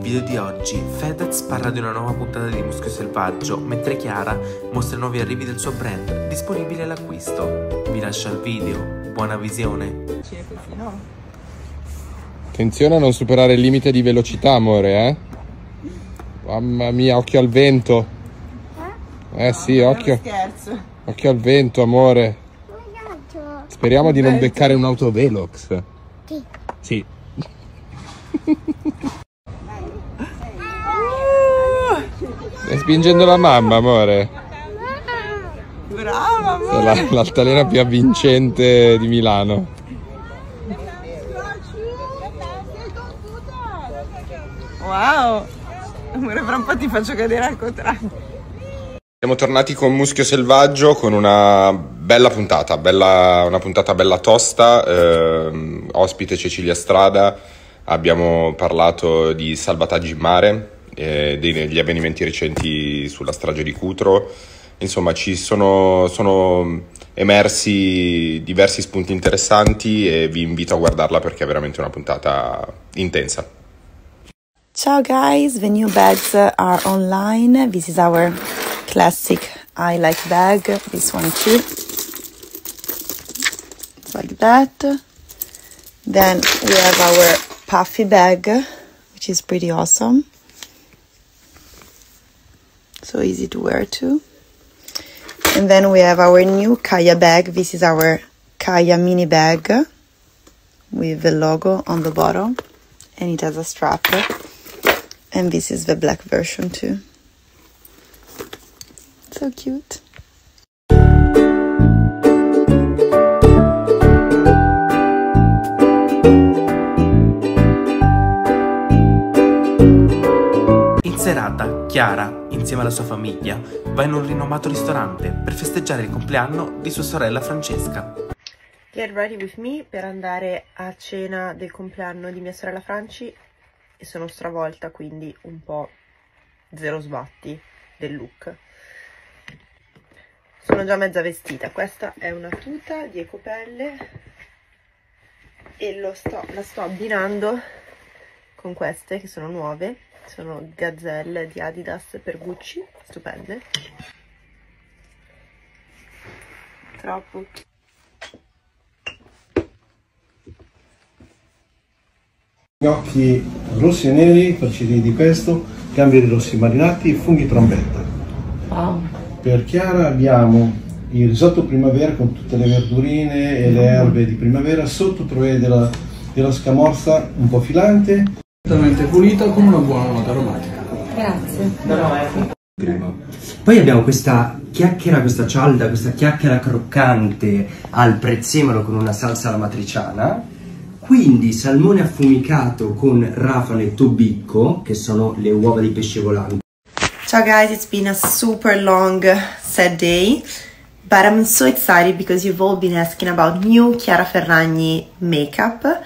video di oggi Fedez parla di una nuova puntata di Muschio Selvaggio, mentre Chiara mostra i nuovi arrivi del suo brand, disponibile all'acquisto. Vi lascio al video, buona visione. Così, no? Attenzione a non superare il limite di velocità, amore, eh? Mamma mia, occhio al vento. Eh sì, occhio, Scherzo. occhio al vento, amore. Speriamo di non beccare un autovelox. Sì. Sì. Stai spingendo la mamma, amore. Brava, amore. L'altalena più avvincente di Milano. Wow. Amore, fra un po' ti faccio cadere al contrario. Siamo tornati con Muschio Selvaggio con una bella puntata, bella- una puntata bella tosta, ehm, ospite Cecilia Strada, abbiamo parlato di salvataggi in mare, eh, degli avvenimenti recenti sulla strage di Cutro, insomma ci sono, sono emersi diversi spunti interessanti e vi invito a guardarla perché è veramente una puntata intensa. Ciao guys, the new bags are online. This is our classic I like bag. This one too. Like that. Then we have our puffy bag, which is pretty awesome. So easy to wear too. And then we have our new Kaya bag. This is our Kaya mini bag with the logo on the bottom and it has a strap and this is the black version too so cute serata, Chiara, insieme alla sua famiglia, va in un rinomato ristorante per festeggiare il compleanno di sua sorella Francesca. get ready with me per andare a cena del compleanno di mia sorella Franci. E sono stravolta quindi un po' zero sbatti del look. Sono già mezza vestita. Questa è una tuta di ecopelle. E sto, la sto abbinando con queste che sono nuove sono Gazelle di Adidas per Gucci stupende troppo Gnocchi rossi e neri, farciti di pesto, gamberi rossi marinati, funghi trombetta. Per Chiara abbiamo il risotto primavera con tutte le verdurine e le erbe di primavera, sotto trovate della, della scamorza un po' filante. Perfettamente pulita con una buona nota aromatica. prima. Poi abbiamo questa chiacchiera, questa cialda, questa chiacchiera croccante al prezzemolo con una salsa alla matriciana. Quindi salmone affumicato con rafale e tobicco, che sono le uova di pesce volante. Ciao guys, it's been a super long sad day, but I'm so excited because you've all been asking about new Chiara Ferragni makeup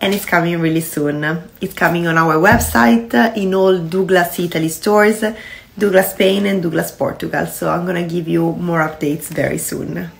and it's coming really soon. It's coming on our website in all Douglas Italy stores, Douglas Spain and Douglas Portugal. So I'm gonna give you more updates very soon.